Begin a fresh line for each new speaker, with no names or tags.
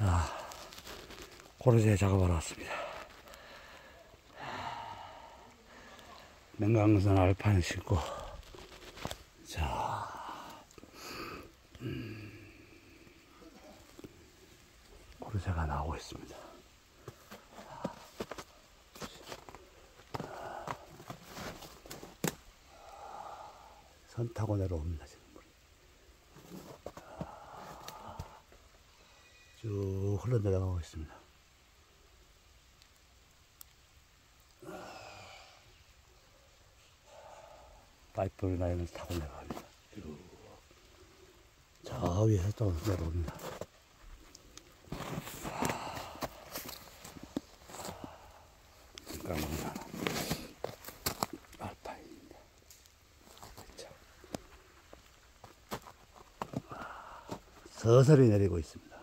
아, 고르제 작업하러 왔습니다. 냉강선 알판 신고, 자, 음, 고르제가 나오고 있습니다. 선 타고 내려옵니다, 지금. 물이. 쭉 흘러 내려가고 있습니다. 파이프 라인을 타고 내려갑니다. 쭉. 저 위에서 또 내려옵니다. 깜깜한 알파입니다. 자. 서서히 내리고 있습니다.